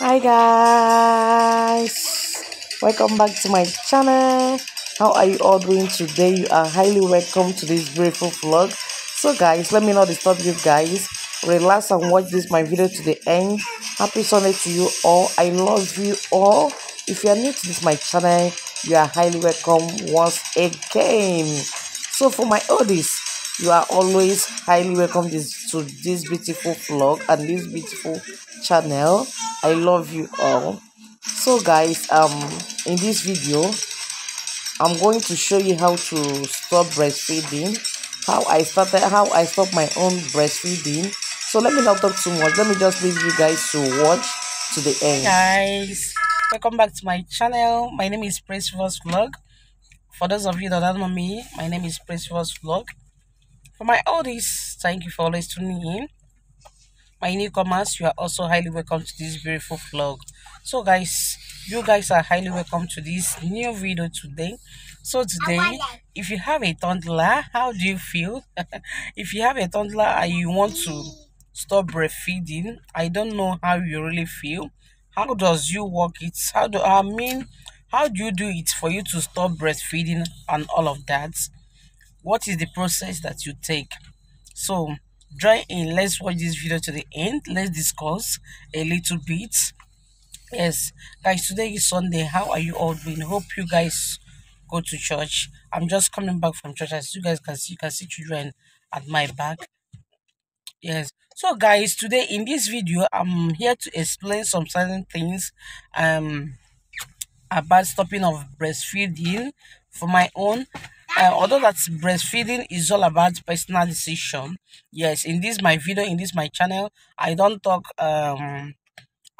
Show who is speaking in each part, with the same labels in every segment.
Speaker 1: hi guys. Welcome back to my channel. How are you all doing today? You are highly welcome to this beautiful vlog. So guys let me not disturb you guys. Relax and watch this my video to the end. Happy sunday to you all. I love you all. If you are new to this my channel you are highly welcome once again. So for my oldies you are always highly welcome this, to this beautiful vlog and this beautiful channel. I love you all. So guys um in this video i'm going to show you how to stop breastfeeding how i started how i stopped my own breastfeeding. So let me not talk too much. Let me just leave you guys to watch to the end. Guys welcome back to my channel. My name is praise vlog. For those of you that don't know me my name is praise vlog for my oldies, thank you for always tuning in. My newcomers, you are also highly welcome to this beautiful vlog. So guys, you guys are highly welcome to this new video today. So today, if you have a toddler, how do you feel? if you have a toddler and you want to stop breastfeeding, I don't know how you really feel. How does you work it? How do I mean? How do you do it for you to stop breastfeeding and all of that? What is the process that you take? So join in let's watch this video to the end. Let's discuss a little bit. Yes guys today is sunday. How are you all doing? Hope you guys go to church. I'm just coming back from church. As you guys can see you can see children at my back. Yes. So guys today in this video i'm here to explain some certain things um about stopping of breastfeeding for my own uh, although that breastfeeding is all about personal decision. Yes in this my video in this my channel i don't talk um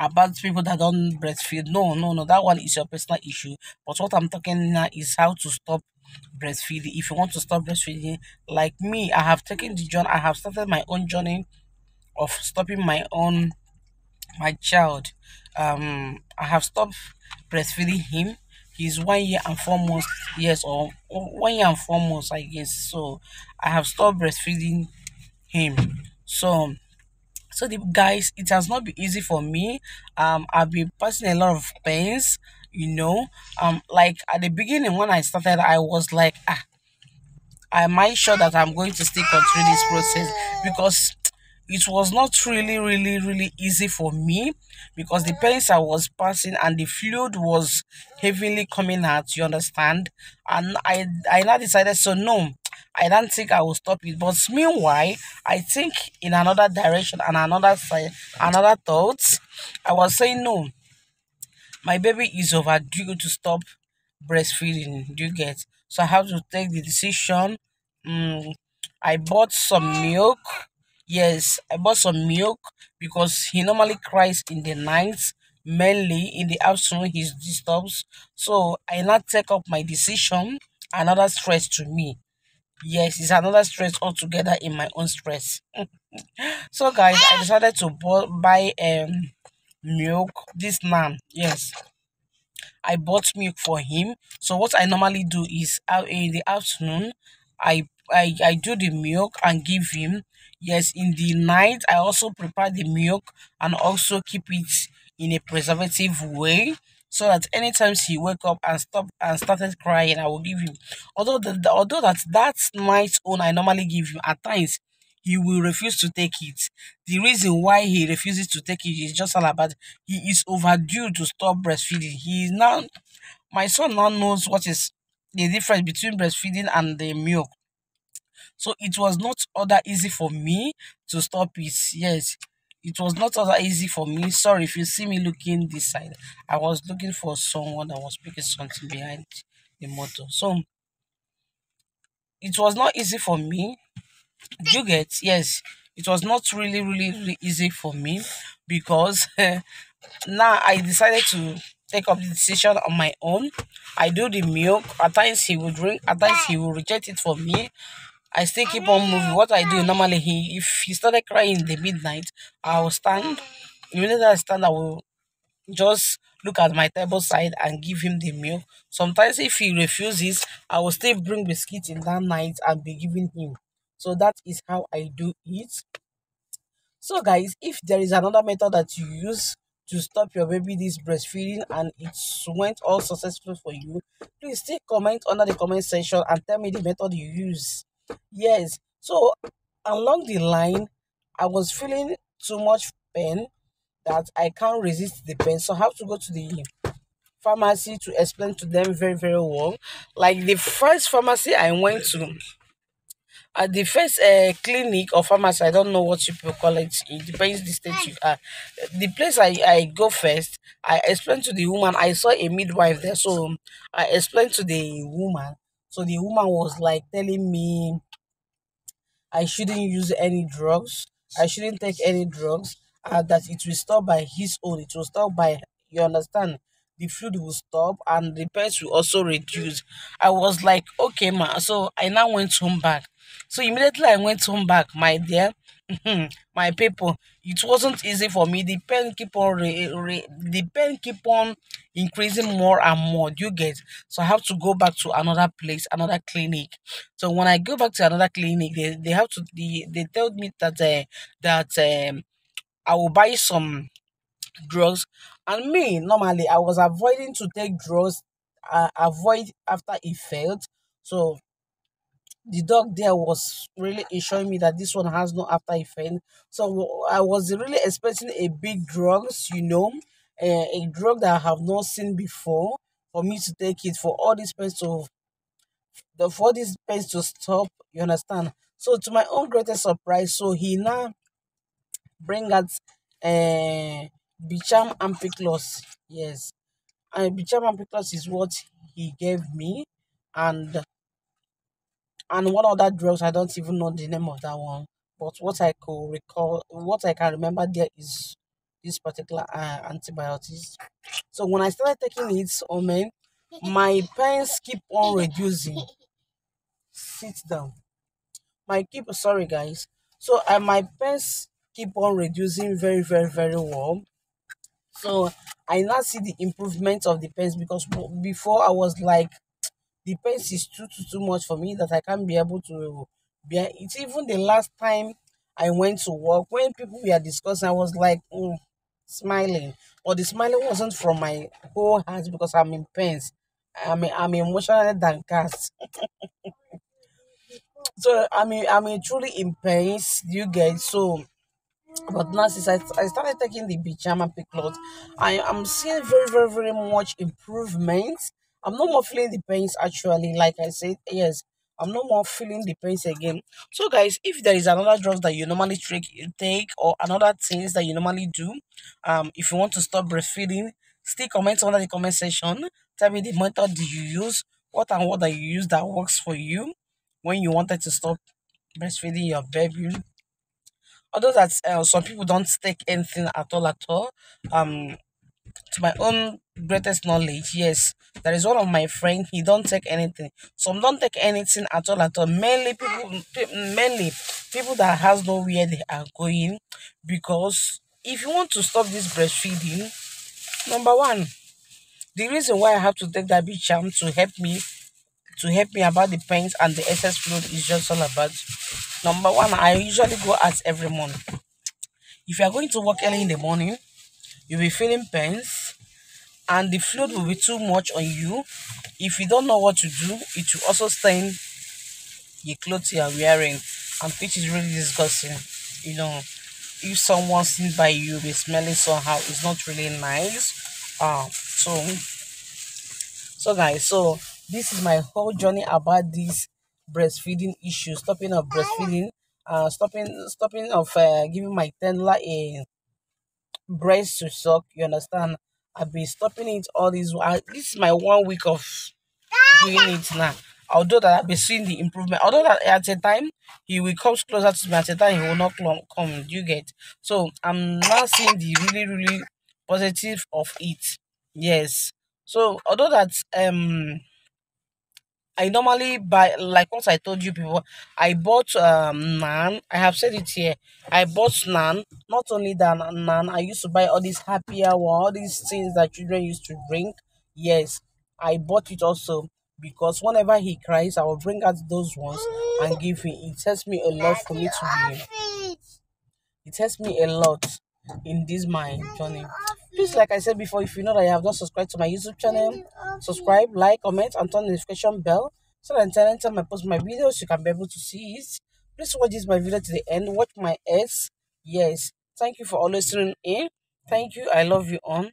Speaker 1: about people that don't breastfeed. No no no that one is your personal issue. But what i'm talking now is how to stop breastfeeding. If you want to stop breastfeeding like me i have taken the journey i have started my own journey of stopping my own my child. Um i have stopped breastfeeding him he's one year and four months yes or one year and four months i guess. So i have stopped breastfeeding him. So so the guys it has not been easy for me. Um i've been passing a lot of pains you know. Um like at the beginning when i started i was like ah am i sure that i'm going to still continue this process? Because it was not really really really easy for me because the pains i was passing and the fluid was heavily coming out you understand? And i i now decided so no i don't think i will stop it. But meanwhile i think in another direction and another side another thoughts i was saying no my baby is overdue to stop breastfeeding. Do you get? So i have to take the decision. Mm, i bought some milk Yes, I bought some milk because he normally cries in the night, mainly in the afternoon he disturbs. So I now take up my decision, another stress to me. Yes, it's another stress altogether in my own stress. so guys, I decided to buy um milk this man. Yes. I bought milk for him. So what I normally do is uh, in the afternoon, I I, I do the milk and give him Yes, in the night, I also prepare the milk and also keep it in a preservative way so that anytime he wake up and stop and started crying, I will give him. Although the, the although that that's night own I normally give him at times he will refuse to take it. The reason why he refuses to take it is just all about he is overdue to stop breastfeeding. He is now my son now knows what is the difference between breastfeeding and the milk. So it was not other easy for me to stop it. Yes, it was not other easy for me. Sorry if you see me looking this side. I was looking for someone that was picking something behind the motor. So it was not easy for me. you get? Yes, it was not really, really, really easy for me because now I decided to take up the decision on my own. I do the milk. At times he will drink, at times he will reject it for me. I still keep on moving. What I do normally, he if he started crying in the midnight, I will stand. Immediately I stand, I will just look at my table side and give him the milk. Sometimes if he refuses, I will still bring biscuits in that night and be giving him. So that is how I do it. So guys, if there is another method that you use to stop your baby this breastfeeding and it went all successful for you please still comment under the comment section and tell me the method you use yes. So along the line i was feeling too much pain that i can't resist the pain. So i have to go to the pharmacy to explain to them very very well. Like the first pharmacy i went to at the first uh, clinic or pharmacy i don't know what you call it it depends the state you are. The place i i go first i explained to the woman. I saw a midwife there so i explained to the woman so the woman was like telling me i shouldn't use any drugs. I shouldn't take any drugs uh, that it will stop by his own. It will stop by you understand? The fluid will stop and the pain will also reduce. I was like okay ma. So i now went home back so immediately I went home back, my dear, my people, it wasn't easy for me. The pain keep on re, re, the pain keep on increasing more and more. You get? So I have to go back to another place, another clinic. So when I go back to another clinic, they, they have to they, they told me that uh, that um, I will buy some drugs. And me normally I was avoiding to take drugs, uh, avoid after it failed. So the dog there was really assuring me that this one has no after effect. So I was really expecting a big drugs, you know, a, a drug that I have not seen before for me to take it for all these pains to the for these pains to stop. You understand? So to my own greatest surprise, so he now bring out uh Beecham Ampiclox. Yes. And Beecham Ampiclox is what he gave me and and one other drugs I don't even know the name of that one. But what I could recall, what I can remember there is this particular uh, antibiotics. So when I started taking it, oh man, my pains keep on reducing. Sit down. My keep sorry guys. So uh, my pains keep on reducing very very very well. So I now see the improvement of the pains because before I was like the pace is too too too much for me that I can't be able to bear it's even the last time I went to work when people were discussing I was like mm, smiling. But the smiling wasn't from my whole heart because I'm in pains. I'm I'm emotionally downcast. So I mean I'm truly in pains you guys so but now since I, I started taking the Beecham Ampiclox, I am seeing very, very, very much improvement. I'm no more feeling the pains actually. Like I said, yes, I'm no more feeling the pains again. So guys, if there is another drug that you normally take, take or another things that you normally do, um, if you want to stop breastfeeding, still comment under the comment section. Tell me the method you use, what and what that you use that works for you when you wanted to stop breastfeeding your baby although that uh, some people don't take anything at all at all um to my own greatest knowledge yes there is one of my friend he don't take anything. Some don't take anything at all at all. Mainly people mainly people that has nowhere they are going because if you want to stop this breastfeeding number one the reason why i have to take that big charm to help me to help me about the pains and the excess fluid is just all about number one i usually go out every morning. If you are going to work early in the morning you'll be feeling pains and the fluid will be too much on you. If you don't know what to do it will also stain the clothes you are wearing and which is really disgusting. You know if someone seen by you be smelling somehow it's not really nice. Uh so so guys so this is my whole journey about this breastfeeding issue stopping of breastfeeding uh stopping stopping of uh, giving my toddler a breast to suck you understand? I've been stopping it all this uh, this is my one week of doing it now. Although that i've been seeing the improvement although that at a time he will come closer to me at a time he will not come you get? So i'm now seeing the really really positive of it. Yes. So although that um I normally buy like what I told you before. I bought um NAN. I have said it here. I bought NAN. Not only that NAN, I used to buy all these happy hour, all these things that children used to drink. Yes, I bought it also because whenever he cries, I will bring out those ones and give him. It helps me a lot for me to be. It helps me a lot in this my journey. Please like i said before if you know that you have not subscribed to my youtube channel mm, subscribe like comment and turn the notification bell so that anytime i post my videos you can be able to see it. Please watch this my video to the end. Watch my s. Yes. Thank you for always tuning in. Thank you. I love you on